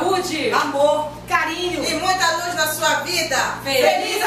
Saúde, amor, carinho e muita luz na sua vida. Feliz, Feliz